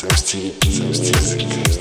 Ça va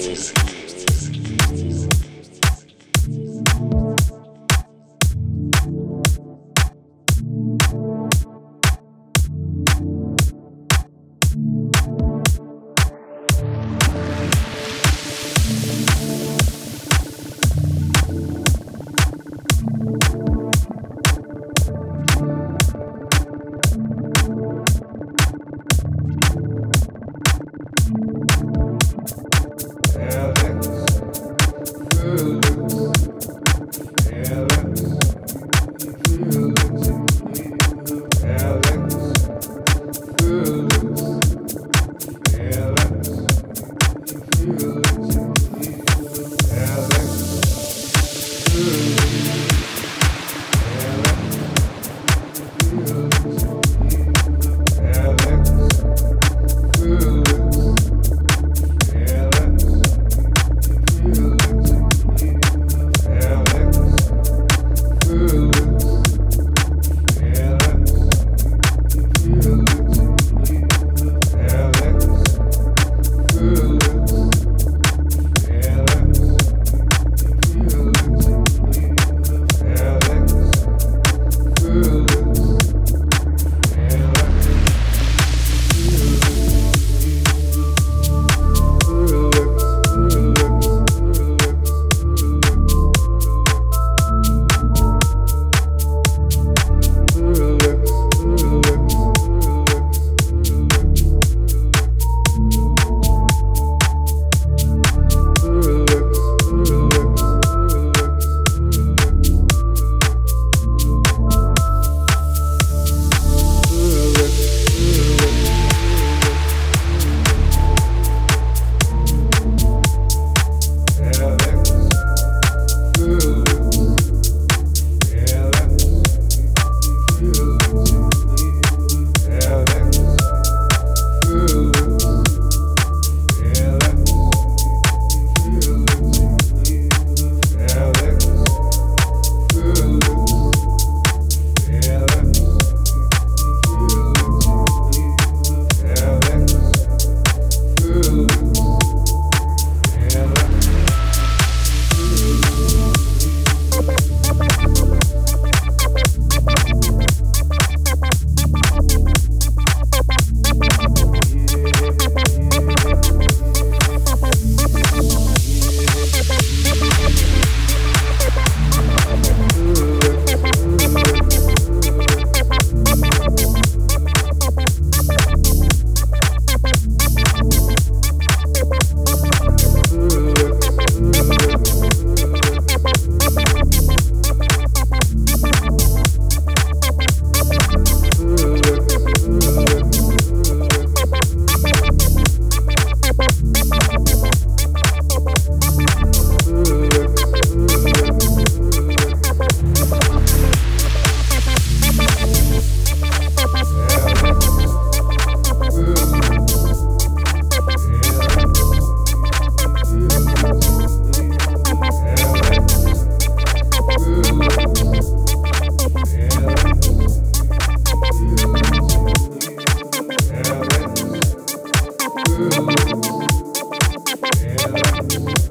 Thank you.